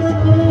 Thank you.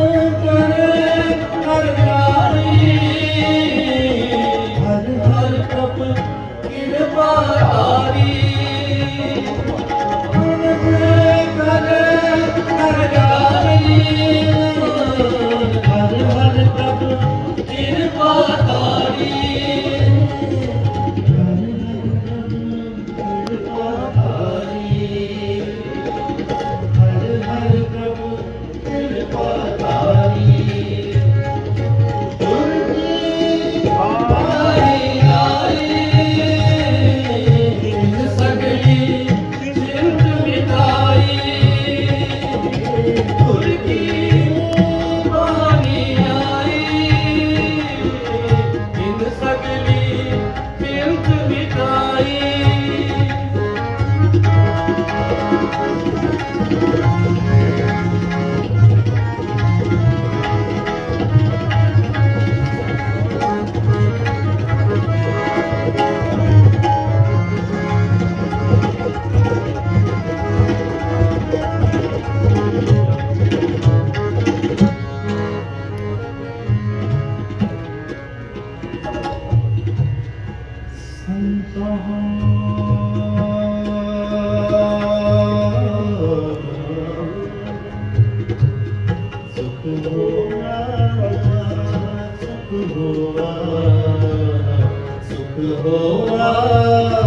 Oh, oh, oh, oh.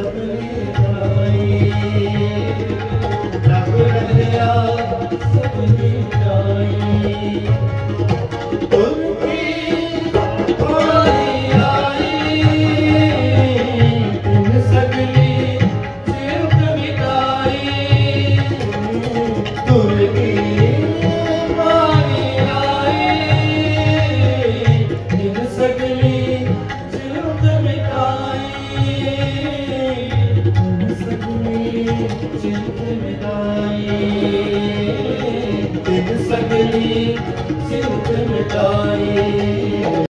Thank you. ਚਿੰਤ ਮਿਟਾਏ ਤਿਨ ਸਗਲੀ ਸਿਮਤ ਮਿਟਾਏ